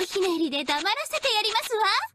ひねりで黙らせてやりますわ。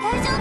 大丈夫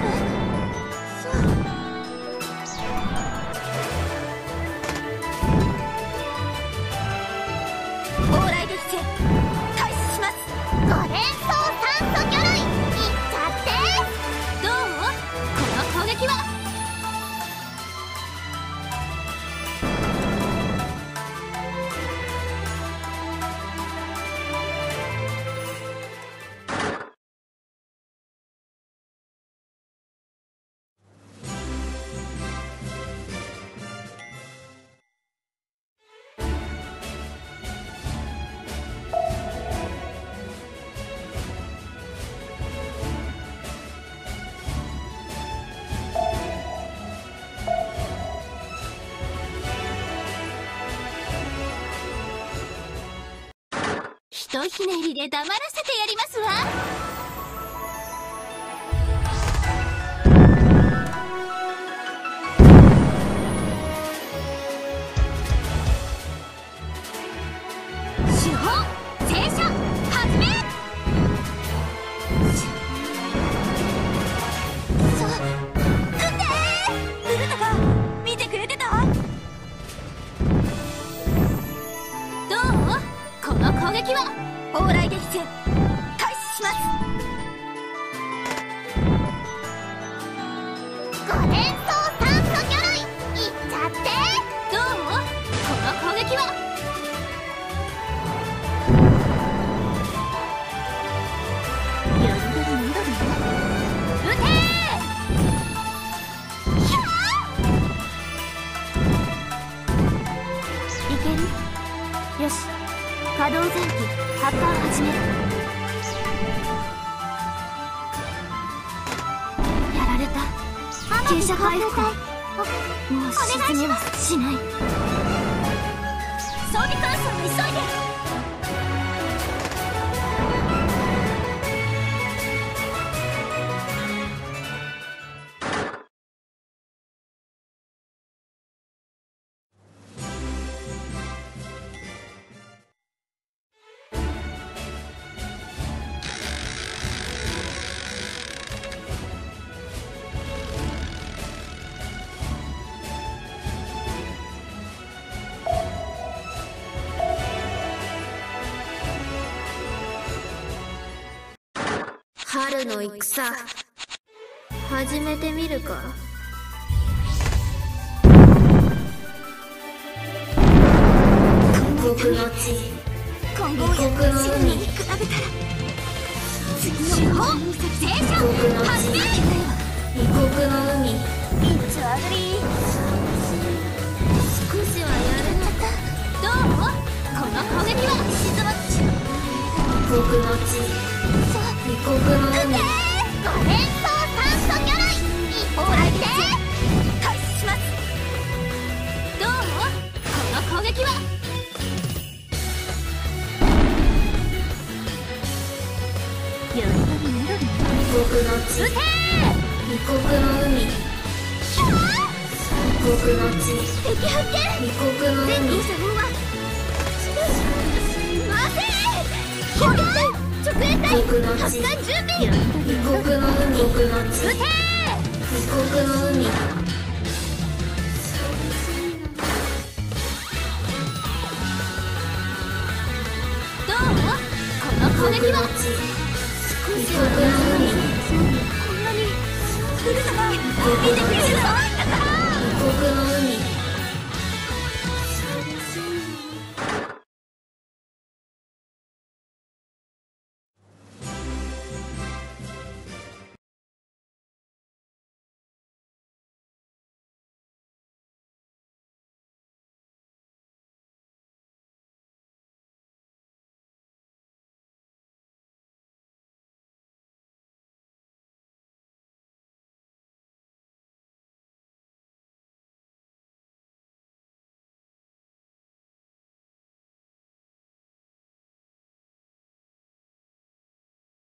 ひとひねりで黙らせてやりますわ。可動前期発艦始めるやられた。傾斜回復。もう沈みはしない。装備乾燥を急いで春の戦。始めてみるか。国の地今後やの地に比べたら次の方停車始め異国の海一丁上がり少しはやるのどうこの攻撃は静まっちゃ異国の地異国の海五連装酸素魚類一往来激戦開始しますどう。この攻撃はよりどりみどり異国の地敵発見異国の全海号車砲は異国の海異国の地撃て異国の海。どう？この小ネギは？こんなに古田が見て